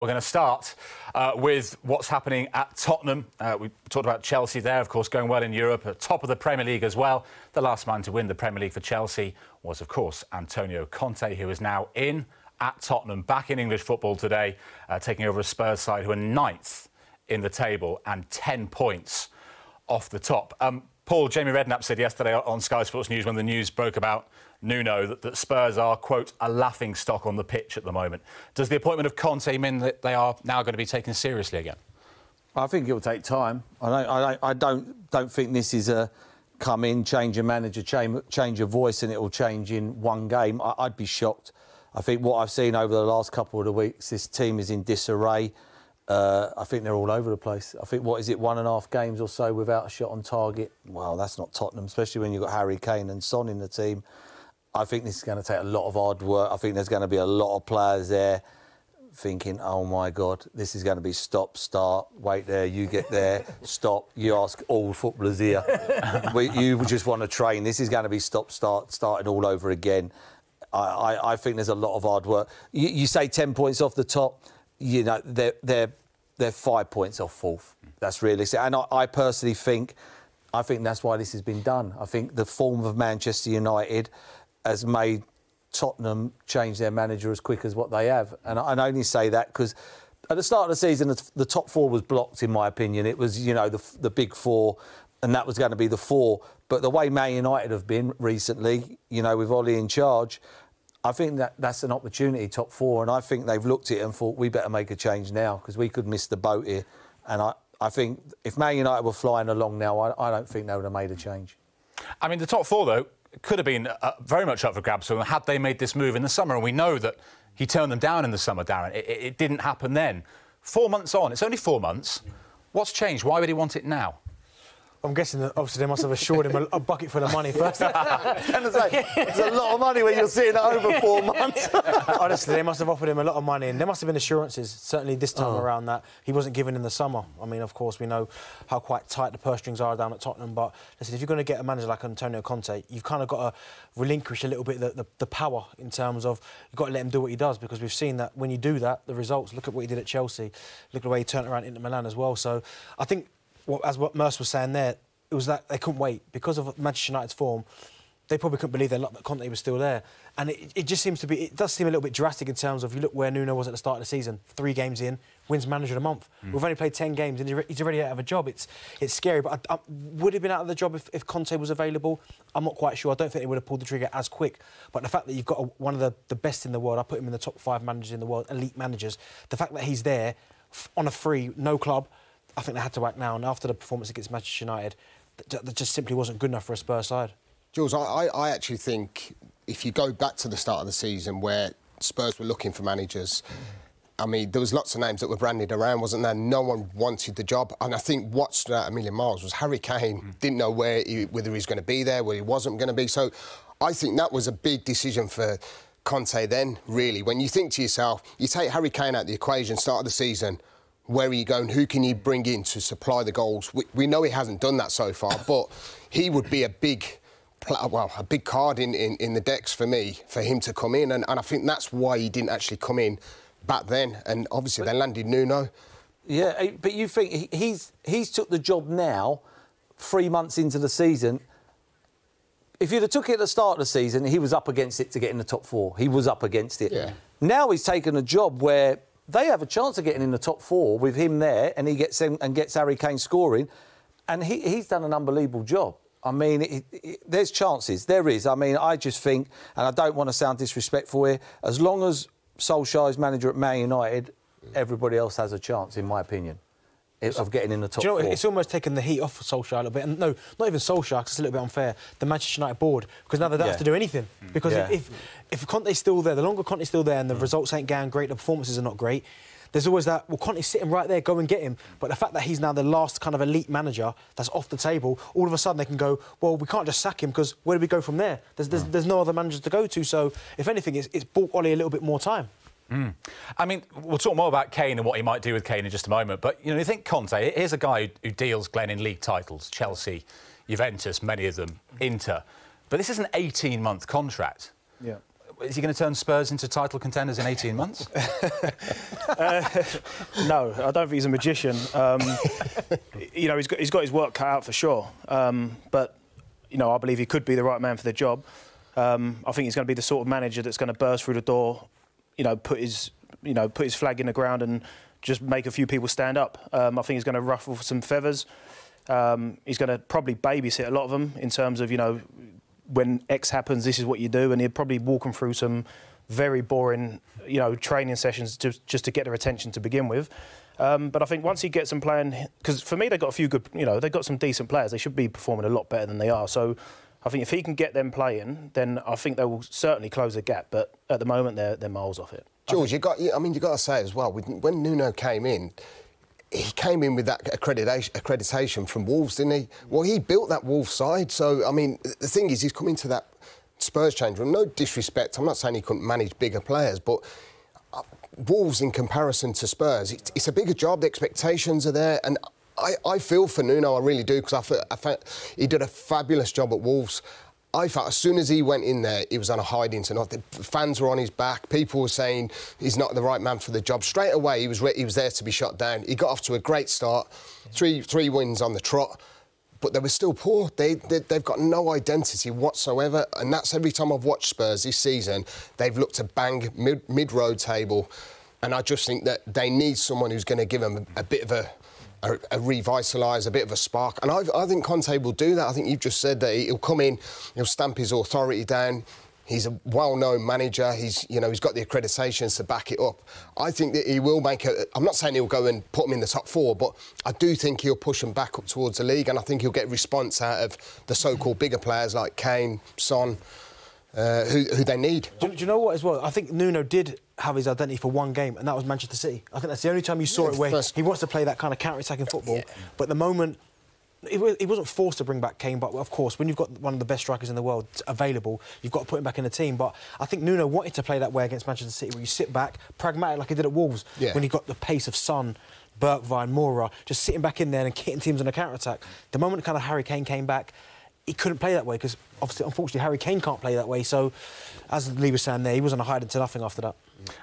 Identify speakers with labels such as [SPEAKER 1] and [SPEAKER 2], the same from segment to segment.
[SPEAKER 1] We're going to start uh, with what's happening at Tottenham. Uh, we talked about Chelsea there, of course, going well in Europe, at top of the Premier League as well. The last man to win the Premier League for Chelsea was, of course, Antonio Conte, who is now in at Tottenham, back in English football today, uh, taking over a Spurs side who are ninth in the table and 10 points off the top. Um, Paul, Jamie Redknapp said yesterday on Sky Sports News when the news broke about Nuno that, that, Spurs are, quote, a laughing stock on the pitch at the moment. Does the appointment of Conte mean that they are now going to be taken seriously again?
[SPEAKER 2] I think it will take time. I don't, I don't, I don't, don't think this is a come in, change a manager, change, change a voice, and it will change in one game. I, I'd be shocked. I think what I've seen over the last couple of the weeks, this team is in disarray. Uh, I think they're all over the place. I think, what is it, one and a half games or so without a shot on target? Well, that's not Tottenham, especially when you've got Harry Kane and Son in the team. I think this is going to take a lot of hard work. I think there's going to be a lot of players there thinking, oh my God, this is going to be stop, start, wait there, you get there, stop. You ask all the footballers here. you just want to train. This is going to be stop, start, starting all over again. I, I, I think there's a lot of hard work. You, you, say 10 points off the top, you know, they're, they're, they're five points off fourth. That's realistic. And I, I personally think, I think that's why this has been done. I think the form of Manchester United has made Tottenham change their manager as quick as what they have. And I, only say that because at the start of the season, the, the, top four was blocked, in my opinion. It was, you know, the, the big four, and that was going to be the four. But the way Man United have been recently, you know, with Ole in charge, I think that that's an opportunity, top four. And I think they've looked at it and thought, we better make a change now because we could miss the boat here. And I, I think if Man United were flying along now, I, I don't think they would have made a change.
[SPEAKER 1] I mean, the top four, though, could have been uh, very much up for grabs for them had they made this move in the summer. And we know that he turned them down in the summer, Darren. It, it didn't happen then. Four months on, it's only four months. What's changed? Why would he want it now?
[SPEAKER 3] I'm guessing that obviously they must have assured him a, a bucket full of money first.
[SPEAKER 2] and it's, like, it's a lot of money when you're seeing it over four months.
[SPEAKER 3] Honestly, they must have offered him a lot of money, and there must have been assurances, certainly this time oh. around, that he wasn't given in the summer. I mean, of course, we know how quite tight the purse strings are down at Tottenham, but listen, if you're going to get a manager like Antonio Conte, you've kind of got to relinquish a little bit the, the, the power in terms of you've got to let him do what he does, because we've seen that when you do that, the results. Look at what he did at Chelsea. Look at the way he turned around into Milan as well. So I think, well, as what Merse was saying there it was that they couldn't wait because of Manchester United's form. They probably couldn't believe their luck that Conte was still there, and it, it, just seems to be. It does seem a little bit drastic in terms of you look where Nuno was at the start of the season, three games in, wins manager of the month. Mm. We've only played ten games, and he's already out of a job. It's it's scary. But I, I, would have been out of the job if, if Conte was available. I'm not quite sure. I don't think they would have pulled the trigger as quick. But the fact that you've got a, one of the, the best in the world, I put him in the top five managers in the world, elite managers. The fact that he's there on a free, no club. I think they had to act now. And after the performance against Manchester United, that just simply wasn't good enough for a Spurs side.
[SPEAKER 4] Jules, I, I actually think if you go back to the start of the season where Spurs were looking for managers, I mean, there was lots of names that were branded around, wasn't there? No one wanted the job, and I think what stood out a million miles was Harry Kane mm. didn't know where he, whether he was going to be there, whether he wasn't going to be. So, I think that was a big decision for Conte. Then, really, when you think to yourself, you take Harry Kane out of the equation, start of the season where are you going? Who can you bring in to supply the goals? We, we know he hasn't done that so far, but he would be a big well, a big card in, in, in, the decks for me, for him to come in. And, and I think that's why he didn't actually come in back then. And obviously, but, they landed Nuno.
[SPEAKER 2] Yeah, eh, but you think he's, he's took the job now, three months into the season. If you'd have took it at the start of the season, he was up against it to get in the top four. He was up against it.
[SPEAKER 4] Yeah.
[SPEAKER 2] Now he's taken a job where they have a chance of getting in the top four with him there, and he gets in and gets Harry Kane scoring, and he, he's done an unbelievable job. I mean, it, it, there's chances. There is. I mean, I just think, and I don't want to sound disrespectful here, as long as Solskjaer is manager at Man United, everybody else has a chance, in my opinion of getting in the top.
[SPEAKER 3] Do you know,
[SPEAKER 2] four.
[SPEAKER 3] it's almost taken the heat off Solskjaer a little bit, and no, not even Solskjaer, because it's a little bit unfair. The Manchester United board, because now they don't yeah. have to do anything. Mm. Because yeah. if if Conte's still there, the longer Conte's still there, and the mm. results ain't going great, the performances are not great. There's always that. Well, Conte's sitting right there, go and get him. But the fact that he's now the last kind of elite manager that's off the table, all of a sudden they can go, well, we can't just sack him because where do we go from there? There's, there's, there's no other managers to go to. So if anything, it's, it's bought Ole a little bit more time.
[SPEAKER 1] Mm. I mean, we'll talk more about Kane and what he might do with Kane in just a moment. But you know, you think Conte? Here's a guy who deals Glenn in league titles: Chelsea, Juventus, many of them, Inter. But this is an 18-month contract.
[SPEAKER 3] Yeah.
[SPEAKER 1] is he going to turn Spurs into title contenders in 18 months?
[SPEAKER 5] No, I don't think he's a magician. Um, you know, he's got, he's got his work cut out for sure. Um, but, you know, I believe he could be the right man for the job. Um, I think he's going to be the sort of manager that's going to burst through the door, you know, put his, you know, put his flag in the ground and just make a few people stand up. Um, I think he's going to ruffle some feathers. Um, he's going to probably babysit a lot of them in terms of, you know, when X happens, this is what you do, and he'll probably walk them through some very boring, you know, training sessions just just to get their attention to begin with. Um, but I think once he gets them playing, because for me they've got a few good, you know, they've got some decent players. They should be performing a lot better than they are. So I think if he can get them playing, then I think they will certainly close the gap. But at the moment they're they're miles off it.
[SPEAKER 4] George, you got. I mean, you got to say as well. When Nuno came in, he came in with that accreditation, accreditation from Wolves, didn't he? Well, he built that Wolves side. So, I mean, the thing is, he's come into that Spurs change room. No disrespect, I'm not saying he couldn't manage bigger players, but uh, Wolves, in comparison to Spurs, it's, it's a bigger job. The expectations are there, and I, I feel for Nuno, I really do, because I, I felt he did a fabulous job at Wolves. I felt as soon as he went in there, he was on a hiding tonight. The fans were on his back. People were saying he's not the right man for the job. Straight away, he was he was there to be shot down. He got off to a great start, three three wins on the trot, but they were still poor. They, they they've got no identity whatsoever, and that's every time I've watched Spurs this season. They've looked to bang mid mid road table, and I just think that they need someone who's going to give them a, a bit of a a, a revitalise, a bit of a spark. And I, I think Conte will do that. I think you've just said that he'll come in, he'll stamp his authority down. He's a well-known manager. He's, you know, he's got the accreditations to back it up. I think that he will make a. I'm not saying he'll go and put him in the top four, but I do think he'll push him back up towards the league, and I think he'll get response out of the so-called bigger players like Kane, Son, uh, who, who they need.
[SPEAKER 3] Do, do you know what as well? I think Nuno did have his identity for one game, and that was Manchester City. I think that's the only time you saw
[SPEAKER 4] Yeah,
[SPEAKER 3] it where
[SPEAKER 4] first-
[SPEAKER 3] he wants to play that kind of counter-attacking football. But the moment he wasn't forced to bring back Kane, but of course, when you've got one of the best strikers in the world available, you've got to put him back in the team. But I think Nuno wanted to play that way against Manchester City, where you sit back, pragmatic like he did at Wolves,
[SPEAKER 4] Yeah.
[SPEAKER 3] when he got the pace of Son. Bergwijn, Moura, just sitting back in there and hitting teams on a counter attack. The moment kind of Harry Kane came back, he couldn't play that way because obviously, unfortunately, Harry Kane can't play that way. So, as Lee was saying there, he was on a hide to nothing after that.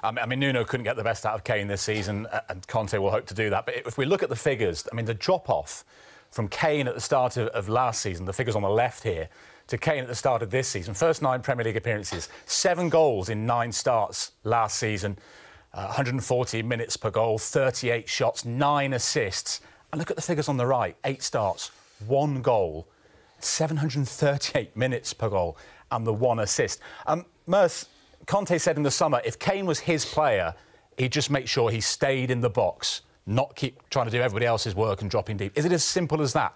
[SPEAKER 1] I mean, I mean, Nuno couldn't get the best out of Kane this season, and Conte will hope to do that. But if we look at the figures, I mean, the drop off from Kane at the start of, of last season, the figures on the left here, to Kane at the start of this season, first nine Premier League appearances, seven goals in nine starts last season, uh, 140 minutes per goal, 38 shots, nine assists. And look at the figures on the right eight starts, one goal, 738 minutes per goal, and the one assist. Um, Merse, Conte said in the summer if Kane was his player, he'd just make sure he stayed in the box, not keep trying to do everybody else's work and dropping deep. Is it as simple as that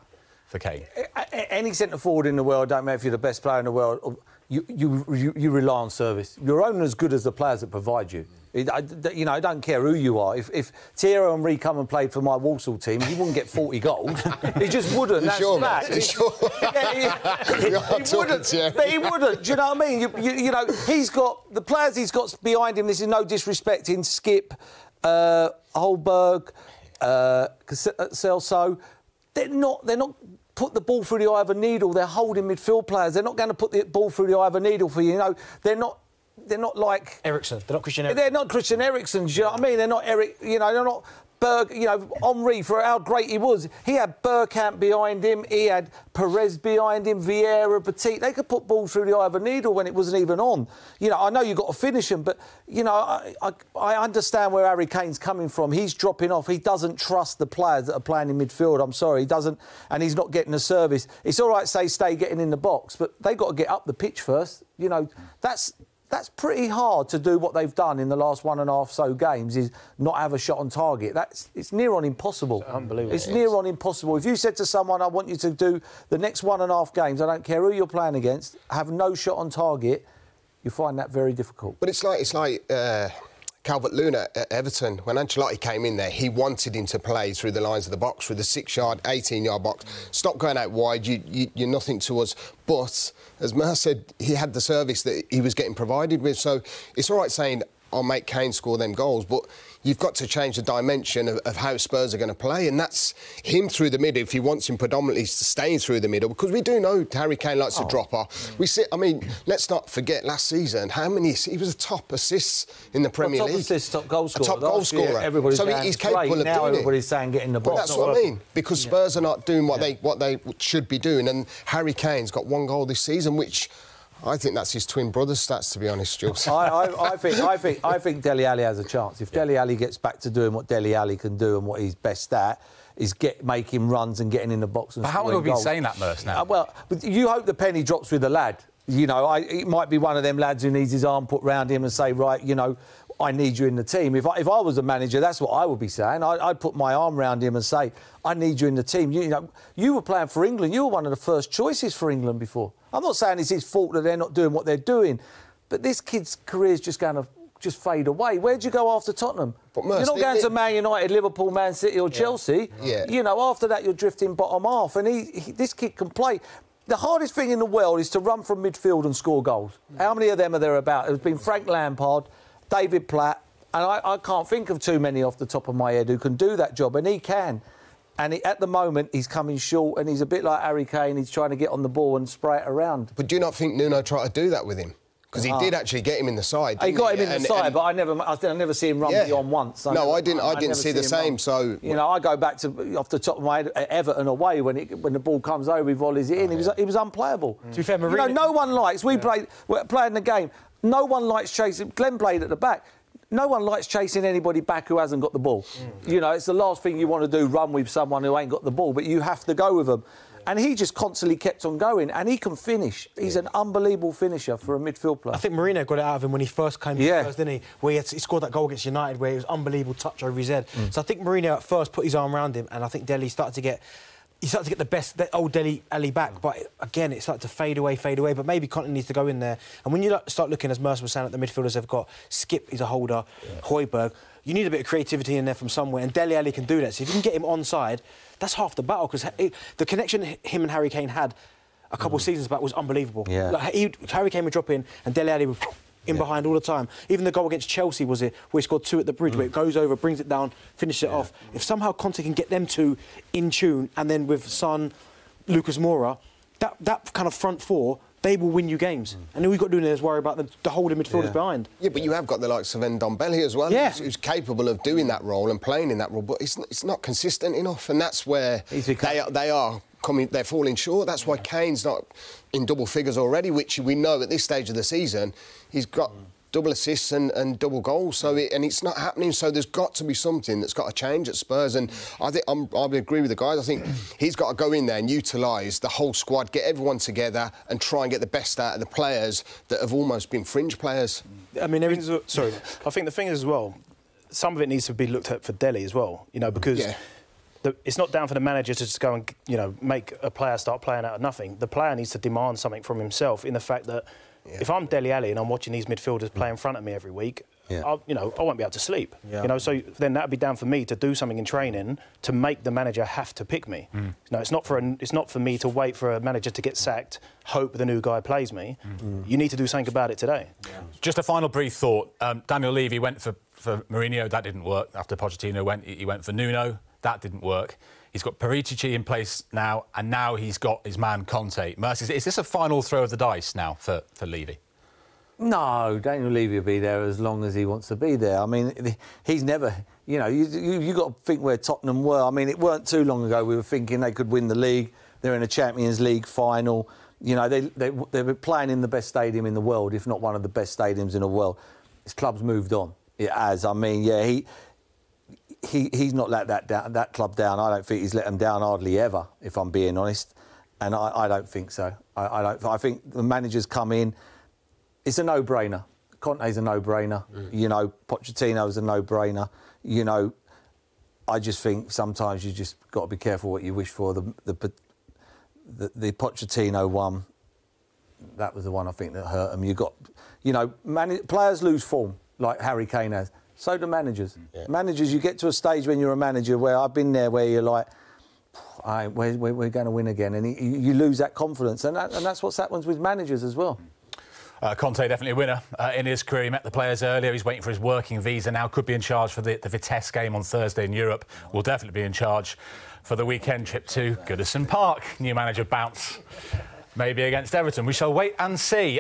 [SPEAKER 1] for Kane?
[SPEAKER 2] Any centre forward in the world, don't matter if you're the best player in the world, you, you, you, you rely on service. You're only as good as the players that provide you. I, you know, I don't care who you are. If, if Thierry Henry come and played for my Walsall team, he wouldn't get 40 goals. he just wouldn't.
[SPEAKER 4] You
[SPEAKER 2] That's
[SPEAKER 4] sure,
[SPEAKER 2] fact.
[SPEAKER 4] Sure?
[SPEAKER 2] Yeah, he, he wouldn't.
[SPEAKER 4] Thierry.
[SPEAKER 2] But he wouldn't. Do you know what I mean? You, you, you know, he's got the players he's got behind him. This is no disrespect in Skipp, uh, Hojbjerg, uh, Celso. They're not. They're not. Put the ball through the eye of a needle. They're holding midfield players. They're not going to put the ball through the eye of a needle for you. You know, they're not. They're not like
[SPEAKER 3] Eriksen, they're not Christian Eriksen.
[SPEAKER 2] they're not Christian Eriksen's, you know what I mean? They're not Eric, you know, they're not Berg, you know, Henry, for how great he was. He had Bergkamp behind him, he had Pires behind him, Vieira, Petit. They could put balls through the eye of a needle when it wasn't even on. You know, I know you've got to finish him, but, you know, I, I, I understand where Harry Kane's coming from. He's dropping off. He doesn't trust the players that are playing in midfield. I'm sorry, he doesn't, and he's not getting the service. It's all right, say, stay getting in the box, but they've got to get up the pitch first. You know, that's that's pretty hard to do what they've done in the last one and a half so games is not have a shot on target. That's it's near on impossible.
[SPEAKER 3] unbelievable.
[SPEAKER 2] It's near on impossible. If you said to someone, I want you to do the next one and a half games, I don't care who you're playing against, have no shot on target, you find that very difficult.
[SPEAKER 4] But it's like it's like uh, Calvert-Lewin at Everton. When Ancelotti came in there, he wanted him to play through the lines of the box, through the six-yard, 18-yard box. Stop going out wide. You, you, you're nothing to us. But as Mer said, he had the service that he was getting provided with. So it's all right saying. I'll make Kane score them goals, but you've got to change the dimension of, of how Spurs are going to play, and that's him through the middle. If he wants him predominantly staying through the middle, because we do know Harry Kane likes
[SPEAKER 2] Oh.
[SPEAKER 4] a dropper. We see. I mean, let's not forget last season how many he was a top assists in the Premier
[SPEAKER 2] top
[SPEAKER 4] League,
[SPEAKER 2] assist, top goal
[SPEAKER 4] A
[SPEAKER 2] scorer.
[SPEAKER 4] top goal scorer.
[SPEAKER 2] Everybody's
[SPEAKER 4] so he's capable of
[SPEAKER 2] now
[SPEAKER 4] doing
[SPEAKER 2] everybody's
[SPEAKER 4] it.
[SPEAKER 2] saying get in the
[SPEAKER 4] But
[SPEAKER 2] box.
[SPEAKER 4] that's what I mean because Spurs are not doing what they what they should be doing, and Harry Kane's got one goal this season, which I think that's his twin brother's stats. To be honest, Jules.
[SPEAKER 2] I, I, I think I think I think Dele Alli has a chance. If Dele Alli gets back to doing what Dele Alli can do and what he's best at, is get making runs and getting in the box and
[SPEAKER 1] But how long have we been
[SPEAKER 2] goals.
[SPEAKER 1] saying that, Merse, now?
[SPEAKER 2] Uh, well, but you hope the penny drops with the lad. You know, I, it might be one of them lads who needs his arm put round him and say, right, you know, I need you in the team. If I, if I was a manager, that's what I would be saying. I, I'd put my arm around him and say, I need you in the team. You, you know, you were playing for England. You were one of the first choices for England before. I'm not saying it's his fault that they're not doing what they're doing, but this kid's career is just going to just fade away. Where'd you go after Tottenham?
[SPEAKER 4] But, Merse,
[SPEAKER 2] you're not going
[SPEAKER 4] they-
[SPEAKER 2] to Man United, Liverpool, Man City, or Chelsea.
[SPEAKER 4] Yeah.
[SPEAKER 2] You know, after that, you're drifting bottom half, and he, he, this kid can play. The hardest thing in the world is to run from midfield and score goals. How many of them are there about? There's been Frank Lampard, David Platt, and I, I can't think of too many off the top of my head who can do that job, and he can. And he, at the moment, he's coming short, and he's a bit like Harry Kane. He's trying to get on the ball and spray it around.
[SPEAKER 4] But do you not think Nuno tried to do that with him? Because he
[SPEAKER 2] Ah.
[SPEAKER 4] did actually get him in the side.
[SPEAKER 2] He
[SPEAKER 4] didn't
[SPEAKER 2] got him in the side,
[SPEAKER 4] and-
[SPEAKER 2] but I never, I, I never see him run
[SPEAKER 4] Yeah.
[SPEAKER 2] beyond once.
[SPEAKER 4] No,
[SPEAKER 2] never-
[SPEAKER 4] I didn't- I didn't
[SPEAKER 2] never
[SPEAKER 4] see the same,
[SPEAKER 2] run.
[SPEAKER 4] so-
[SPEAKER 2] you know, I go back to off the top of my head, Everton away when it, when the ball comes over, he volleys it in. he was he was unplayable.
[SPEAKER 3] To be fair,
[SPEAKER 2] you know,
[SPEAKER 3] Mourinho-
[SPEAKER 2] no one likes. We played we're playing the game. No one likes chasing. Glenn played at the back. No one likes chasing anybody back who hasn't got the ball. You know, it's the last thing you want to do, run with someone who ain't got the ball, but you have to go with them. And he just constantly kept on going, and he can finish. He's an unbelievable finisher for a midfield player.
[SPEAKER 3] I think Mourinho got it out of him when he first came to
[SPEAKER 2] Yeah.
[SPEAKER 3] Spurs, didn't he? Where he, had, he scored that goal against United, where it was unbelievable touch over his head. Mm. So I think Mourinho at first put his arm around him, and I think Dele started to get. He started to get the best, the old Dele Alli back, but again, it started to fade away, fade away. But maybe Conte needs to go in there. And when you start looking, as Mercer was saying, at the midfielders they've got Skipp, he's a holder, Hojbjerg. You need a bit of creativity in there from somewhere, and Dele Alli can do that. So if you can get him onside, that's half the battle because the connection him and Harry Kane had a couple of seasons back was unbelievable.
[SPEAKER 2] Yeah.
[SPEAKER 3] Like, he, Harry Kane would drop in and Dele Alli would in behind all the time. Even the goal against Chelsea was it where he scored two at the bridge, where it mm. goes over, brings it down, finishes it off. If somehow Conte can get them two in tune, and then with Son, Lucas Moura, that that kind of front four, they will win you games. Mm. And all we've got to do now is worry about the, the holding midfielders
[SPEAKER 2] Yeah.
[SPEAKER 3] behind.
[SPEAKER 4] Yeah, but you have got the likes of Ndombele as well,
[SPEAKER 3] Yeah.
[SPEAKER 4] who's, who's capable of doing that role and playing in that role, but it's, it's not consistent enough, and that's where they, are, they are coming, they're falling short. That's why Kane's not in double figures already, which we know at this stage of the season, he's got mm. Double assists and, and double goals, so it, and it's not happening. So there's got to be something that's got to change at Spurs, and I think I'm, I would agree with the guys. I think he's got to go in there and utilise the whole squad, get everyone together, and try and get the best out of the players that have almost been fringe players.
[SPEAKER 3] I mean, every,
[SPEAKER 5] Sorry, I think the thing is as well, some of it needs to be looked at for Dele as well. You know, because
[SPEAKER 4] Yeah.
[SPEAKER 5] the, it's not down for the manager to just go and you know make a player start playing out of nothing. The player needs to demand something from himself in the fact that if I'm Dele Alli and I'm watching these midfielders play in front of me every week,
[SPEAKER 2] Yeah.
[SPEAKER 5] I'll, you know, I won't be able to sleep.
[SPEAKER 3] Yeah.
[SPEAKER 5] You know, so then that'd be down for me to do something in training to make the manager have to pick me.
[SPEAKER 1] Mm.
[SPEAKER 5] You know, it's not for a, it's not for me to wait for a manager to get sacked, hope the new guy plays me.
[SPEAKER 1] Mm.
[SPEAKER 5] You need to do something about it today.
[SPEAKER 1] Just a final brief thought. Um, Daniel Levy went for, for Mourinho. That didn't work. After Pochettino went, he went for Nuno. That didn't work. He's got Paratici in place now, and now he's got his man Conte. Mercy, is- is this a final throw of the dice now for, for Levy?
[SPEAKER 2] No, Daniel Levy will be there as long as he wants to be there. I mean, he's never, you know, you, you, you got to think where Tottenham were. I mean, it weren't too long ago we were thinking they could win the league. They're in a Champions League final. You know, they, they, they were playing in the best stadium in the world, if not one of the best stadiums in the world. His club's moved on. It has. I mean, yeah, he, he he's not let that down, that club down. I don't think he's let them down hardly ever, if I'm being honest. And I, I don't think so. I, I don't. I think the managers come in. It's a no-brainer. Conte's a no-brainer. Mm. You know, Pochettino's a no-brainer. You know, I just think sometimes you just got to be careful what you wish for. The the the, the Pochettino one, that was the one I think that hurt him. You got, you know, man, players lose form like Harry Kane has. So do managers. Managers, you get to a stage when you're a manager where I've been there, where you're like, I, we're, we're, going to win again, and you, you lose that confidence, and, that, and that's what happens with managers as well.
[SPEAKER 1] Uh, Conte definitely a winner uh, in his career. He met the players earlier. He's waiting for his working visa now. Could be in charge for the, the Vitesse game on Thursday in Europe. Will definitely be in charge for the weekend trip to Goodison Park. New manager bounce. Maybe against Everton. We shall wait and see.